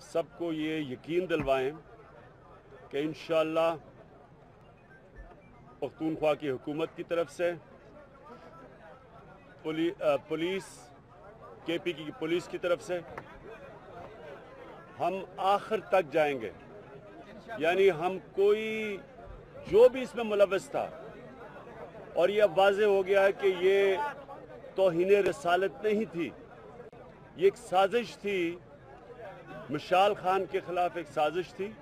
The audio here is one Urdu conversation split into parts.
سب کو یہ یقین دلوائیں کہ انشاءاللہ پختونخوا کی حکومت کی طرف سے پولیس، کے پی کی پولیس کی طرف سے ہم آخر تک جائیں گے۔ یعنی ہم کوئی جو بھی اس میں ملوث تھا، اور یہ اب واضح ہو گیا ہے کہ یہ توہین رسالت نہیں تھی، یہ ایک سازش تھی مشال خان کے خلاف ایک سازش تھی۔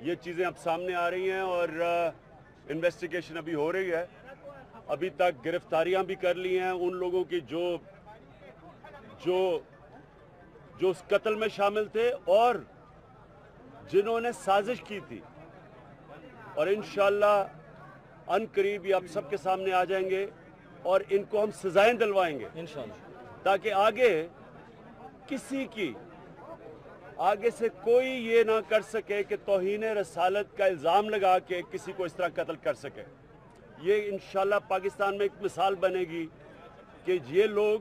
یہ چیزیں اب سامنے آ رہی ہیں اور انویسٹیگیشن ابھی ہو رہی ہے۔ ابھی تک گرفتاریاں بھی کر لی ہیں ان لوگوں کی جو جو جو اس قتل میں شامل تھے اور جنہوں نے سازش کی تھی۔ اور انشاءاللہ ان قریب یہ اب سب کے سامنے آ جائیں گے اور ان کو ہم سزائیں دلوائیں گے۔ تاکہ آگے کسی کی آگے سے کوئی یہ نہ کر سکے کہ توہین رسالت کا الزام لگا کے کسی کو اس طرح قتل کر سکے۔ یہ انشاءاللہ پاکستان میں ایک مثال بنے گی کہ یہ لوگ،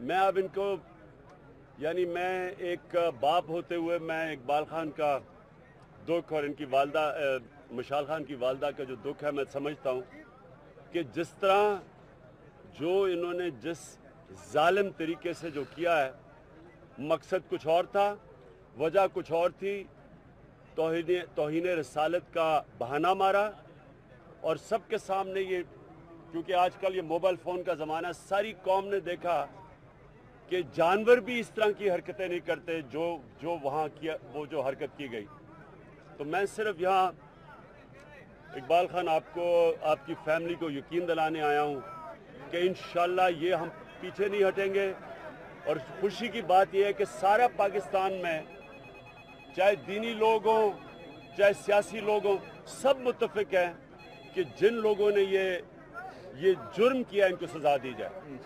میں اب ان کو یعنی میں ایک باپ ہوتے ہوئے میں اقبال خان کا دکھ اور ان کی والدہ مشال خان کی والدہ کا جو دکھ ہے، میں سمجھتا ہوں کہ جس طرح جو انہوں نے جس ظالم طریقے سے جو کیا ہے مقصد کچھ اور تھا، وجہ کچھ اور تھی۔ توہین توہین رسالت کا بہانہ مارا اور سب کے سامنے یہ، کیونکہ آج کل یہ موبائل فون کا زمانہ، ساری قوم نے دیکھا کہ جانور بھی اس طرح کی حرکتیں نہیں کرتے جو جو وہاں کیا وہ جو حرکت کی گئی۔ تو میں صرف یہاں اقبال خان آپ کو، آپ کی فیملی کو یقین دلانے آیا ہوں کہ انشاءاللہ یہ ہم پیچھے نہیں ہٹیں گے۔ اور خوشی کی بات یہ ہے کہ سارا پاکستان میں چاہے دینی لوگ ہوں، چاہے سیاسی لوگ ہوں، سب متفق ہیں کہ جن لوگوں نے یہ یہ جرم کیا ان کو سزا دی جائے۔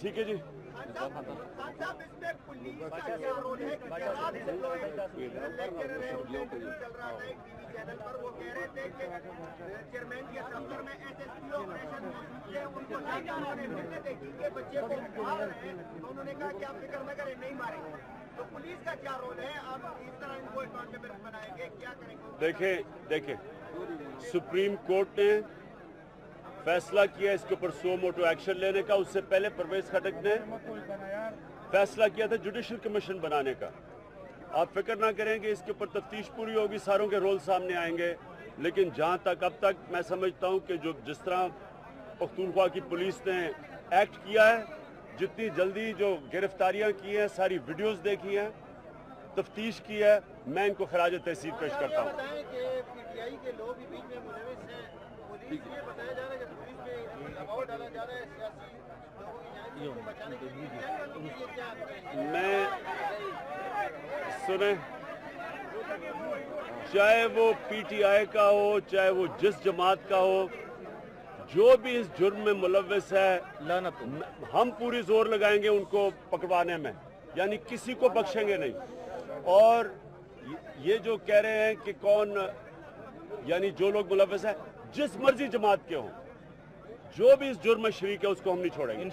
ٹھیک ہے جی۔ دیکھیں دیکھیں۔ سپریم کورٹ نے فیصلہ کیا اس کے اوپر سو موٹو ایکشن لینے کا، اس سے پہلے پرویز خٹک نے فیصلہ کیا تھا جوڈیشل کمیشن بنانے کا۔ آپ فکر نہ کریں کہ اس کے اوپر تفتیش پوری ہوگی، ساروں کے رول سامنے آئیں گے۔ لیکن جہاں تک اب تک میں سمجھتا ہوں کہ جو جس طرح پختونخوا کی پولیس نے ایکٹ کیا ہے، جتنی جلدی جو گرفتاریاں کی ہیں، ساری ویڈیوز دیکھی ہیں، تفتیش کی ہے، میں ان کو خراج تحصیل پیش کرتا ہوں۔ میں سنیں چاہے وہ پی ٹی آئی کا ہو چاہے وہ جس جماعت کا ہو جو بھی اس جرم میں ملوث ہے ہم پوری زور لگائیں گے ان کو پکڑوانے میں۔ یعنی کسی کو بخشیں گے نہیں۔ اور یہ جو کہہ رہے ہیں کہ کون یعنی جو لوگ ملوث ہیں جس مرضی جماعت کے ہوں جو بھی اس جرم میں شریک ہے اس کو ہم نہیں چھوڑیں گے۔